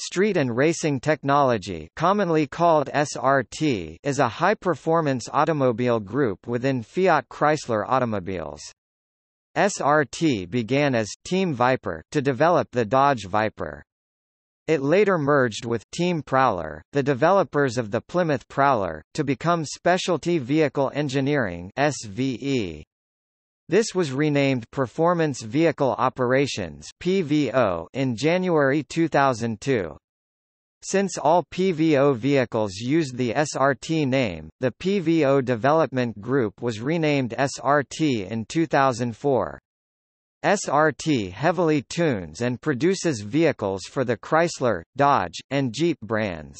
Street and Racing Technology commonly called SRT is a high-performance automobile group within Fiat Chrysler Automobiles. SRT began as Team Viper to develop the Dodge Viper. It later merged with Team Prowler, the developers of the Plymouth Prowler, to become Specialty Vehicle Engineering SVE. This was renamed Performance Vehicle Operations PVO in January 2002. Since all PVO vehicles used the SRT name, the PVO Development Group was renamed SRT in 2004. SRT heavily tunes and produces vehicles for the Chrysler, Dodge, and Jeep brands.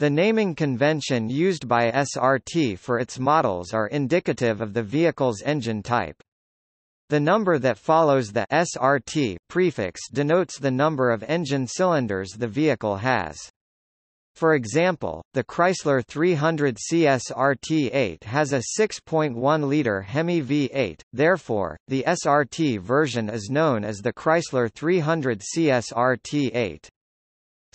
The naming convention used by SRT for its models are indicative of the vehicle's engine type. The number that follows the SRT prefix denotes the number of engine cylinders the vehicle has. For example, the Chrysler 300 CSRT8 has a 6.1-liter Hemi V8, therefore, the SRT version is known as the Chrysler 300 CSRT8.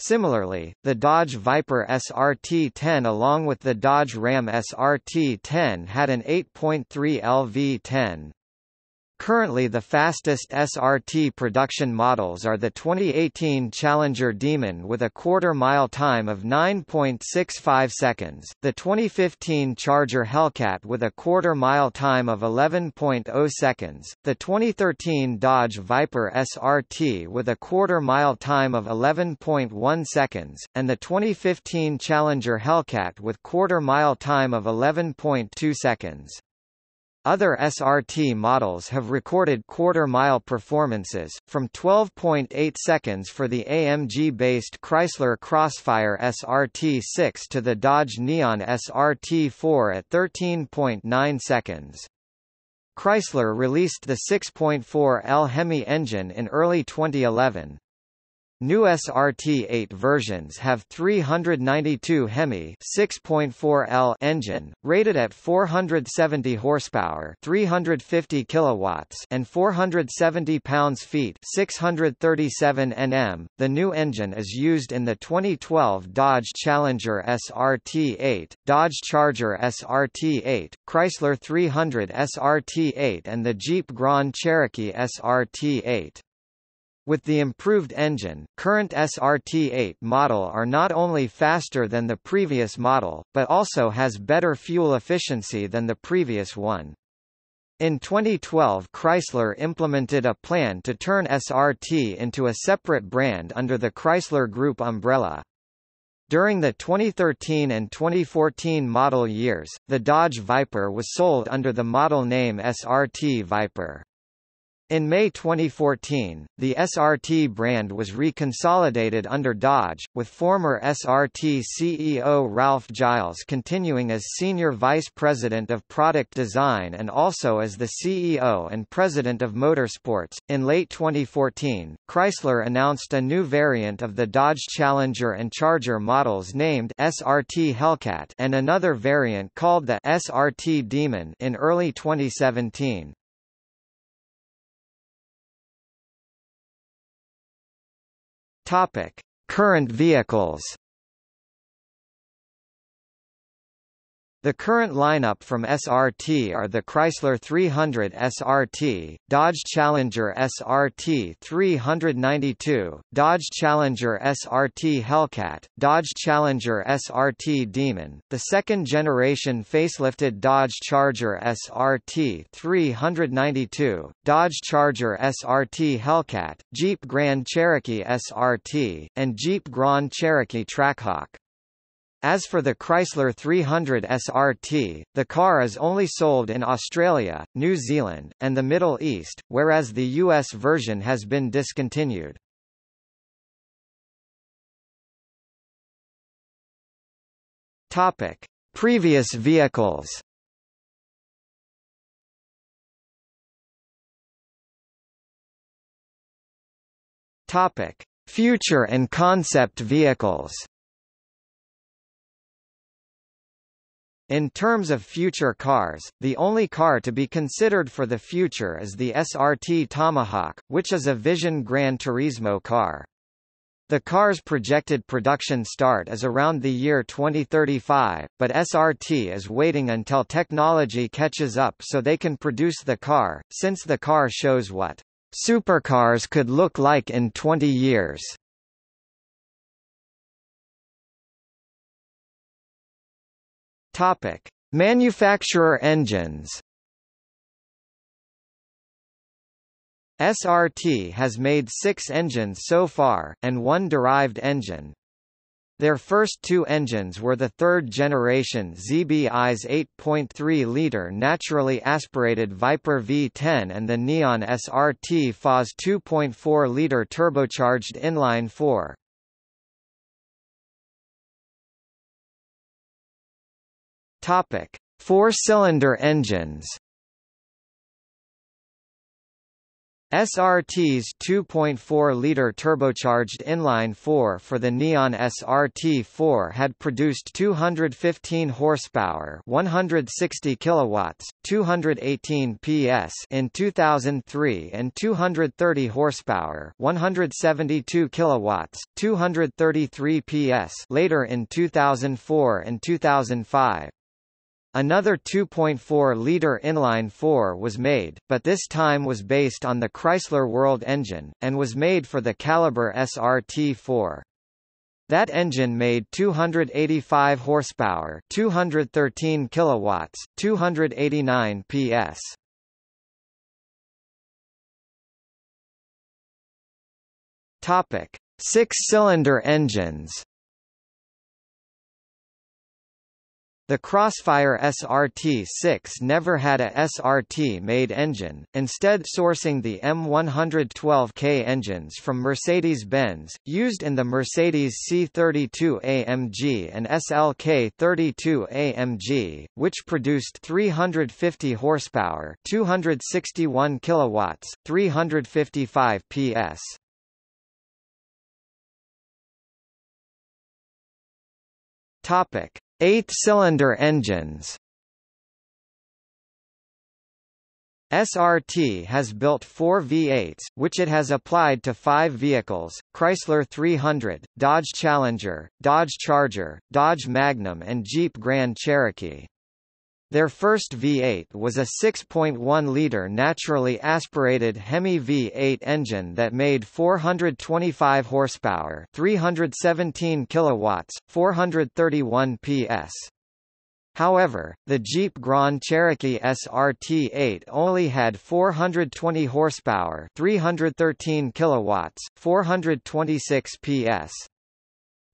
Similarly, the Dodge Viper SRT10 along with the Dodge Ram SRT10 had an 8.3 LV10. Currently the fastest SRT production models are the 2018 Challenger Demon with a quarter-mile time of 9.65 seconds, the 2015 Charger Hellcat with a quarter-mile time of 11.0 seconds, the 2013 Dodge Viper SRT with a quarter-mile time of 11.1 seconds, and the 2015 Challenger Hellcat with quarter-mile time of 11.2 seconds. Other SRT models have recorded quarter-mile performances, from 12.8 seconds for the AMG-based Chrysler Crossfire SRT6 to the Dodge Neon SRT4 at 13.9 seconds. Chrysler released the 6.4L Hemi engine in early 2011. New SRT8 versions have 392 Hemi 6.4L engine, rated at 470 horsepower, 350 kilowatts, and 470 pounds-feet, 637 Nm. The new engine is used in the 2012 Dodge Challenger SRT8, Dodge Charger SRT8, Chrysler 300 SRT8 and the Jeep Grand Cherokee SRT8. With the improved engine, current SRT8 model are not only faster than the previous model, but also has better fuel efficiency than the previous one. In 2012 Chrysler implemented a plan to turn SRT into a separate brand under the Chrysler Group umbrella. During the 2013 and 2014 model years, the Dodge Viper was sold under the model name SRT Viper. In May 2014, the SRT brand was reconsolidated under Dodge, with former SRT CEO Ralph Gilles continuing as Senior Vice President of Product Design and also as the CEO and President of Motorsports. In late 2014, Chrysler announced a new variant of the Dodge Challenger and Charger models named SRT Hellcat and another variant called the SRT Demon in early 2017. Topic: Current vehicles. The current lineup from SRT are the Chrysler 300 SRT, Dodge Challenger SRT 392, Dodge Challenger SRT Hellcat, Dodge Challenger SRT Demon, the second-generation facelifted Dodge Charger SRT 392, Dodge Charger SRT Hellcat, Jeep Grand Cherokee SRT, and Jeep Grand Cherokee Trackhawk. As for the Chrysler 300 SRT, the car is only sold in Australia, New Zealand, and the Middle East, whereas the US version has been discontinued. Topic: Previous vehicles. Topic: Future and concept vehicles. In terms of future cars, the only car to be considered for the future is the SRT Tomahawk, which is a Vision Gran Turismo car. The car's projected production start is around the year 2035, but SRT is waiting until technology catches up so they can produce the car, since the car shows what supercars could look like in 20 years. Topic: Manufacturer engines. SRT has made six engines so far, and one derived engine. Their first two engines were the third-generation ZBI's 8.3-litre naturally aspirated Viper V10 and the Neon SRT-4's 2.4-litre turbocharged inline-4. Four-cylinder engines SRT's 2.4-liter turbocharged inline-4 for the Neon SRT4 had produced 215 horsepower, 160 kilowatts, 218 PS in 2003 and 230 horsepower, 172 kilowatts, 233 PS later in 2004 and 2005. Another 2.4-liter inline-4 was made, but this time was based on the Chrysler World engine, and was made for the Caliber SRT-4. That engine made 285 horsepower, 213 kilowatts, 289 PS. Topic: Six-cylinder engines. The Crossfire SRT-6 never had a SRT-made engine, instead sourcing the M112K engines from Mercedes-Benz, used in the Mercedes C32 AMG and SLK 32 AMG, which produced 350 horsepower, 261 kilowatts, 355 PS. Topic: Eight-cylinder engines SRT has built four V8s, which it has applied to five vehicles, Chrysler 300, Dodge Challenger, Dodge Charger, Dodge Magnum and Jeep Grand Cherokee. Their first V8 was a 6.1-liter naturally aspirated Hemi V8 engine that made 425 horsepower, 317 kilowatts, 431 PS. However, the Jeep Grand Cherokee SRT8 only had 420 horsepower, 313 kilowatts, 426 PS.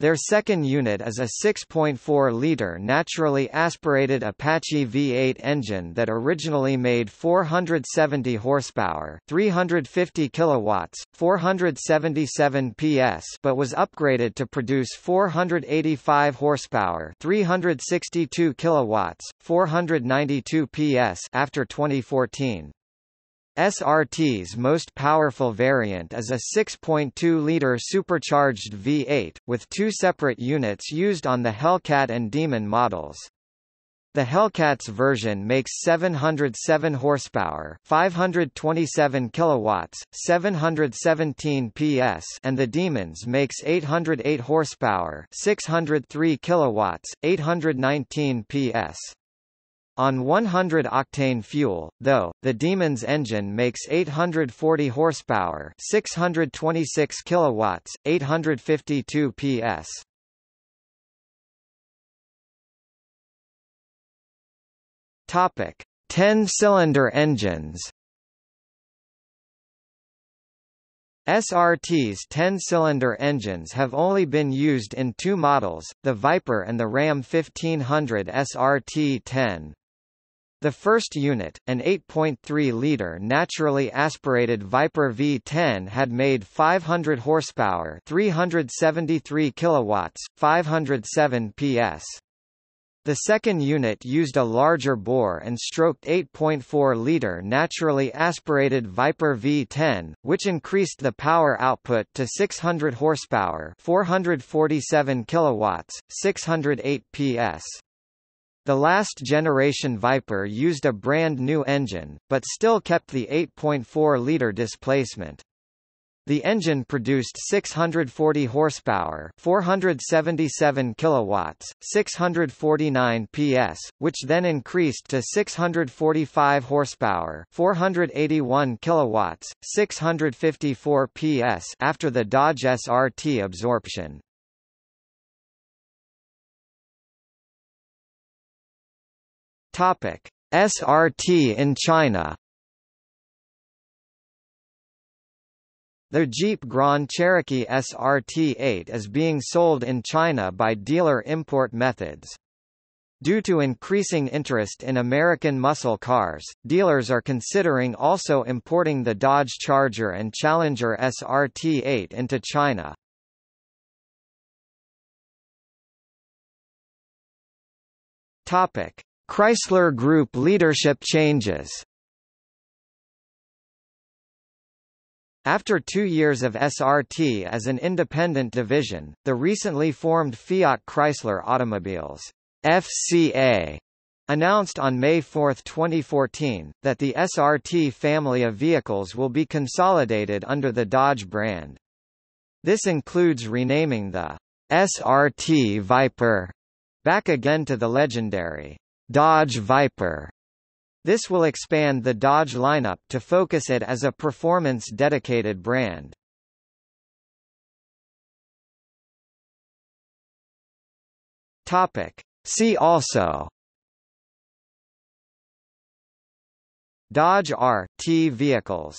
Their second unit is a 6.4-liter naturally aspirated Apache V8 engine that originally made 470 horsepower, 350 kilowatts, 477 PS, but was upgraded to produce 485 horsepower, 362 kilowatts, 492 PS after 2014. SRT's most powerful variant is a 6.2-liter supercharged V8, with two separate units used on the Hellcat and Demon models. The Hellcat's version makes 707 horsepower, 527 kilowatts, 717 PS, and the Demons makes 808 horsepower, 603 kilowatts, 819 PS. On 100-octane fuel, though, the Demon's engine makes 840 horsepower, 626 kilowatts, 852 PS. Topic: 10-cylinder engines. SRT's 10-cylinder engines have only been used in two models, the Viper and the Ram 1500 SRT-10. The first unit, an 8.3-liter naturally aspirated Viper V10 had made 500 horsepower 373 kilowatts, 507 PS. The second unit used a larger bore and stroked 8.4-liter naturally aspirated Viper V10, which increased the power output to 600 horsepower 447 kilowatts, 608 PS. The last generation Viper used a brand new engine, but still kept the 8.4-liter displacement. The engine produced 640 horsepower, 477 kilowatts, 649 PS, which then increased to 645 horsepower, 481 kilowatts, 654 PS after the Dodge SRT absorption. Topic: SRT in China. The Jeep Grand Cherokee SRT8 is being sold in China by dealer import methods. Due to increasing interest in American muscle cars, dealers are considering also importing the Dodge Charger and Challenger SRT8 into China. Topic: Chrysler Group leadership changes After two years of SRT as an independent division, the recently formed Fiat Chrysler Automobiles FCA announced on May 4, 2014, that the SRT family of vehicles will be consolidated under the Dodge brand. This includes renaming the SRT Viper back again to the legendary Dodge Viper this will expand the Dodge lineup to focus it as a performance-dedicated brand. Topic. See also Dodge R T vehicles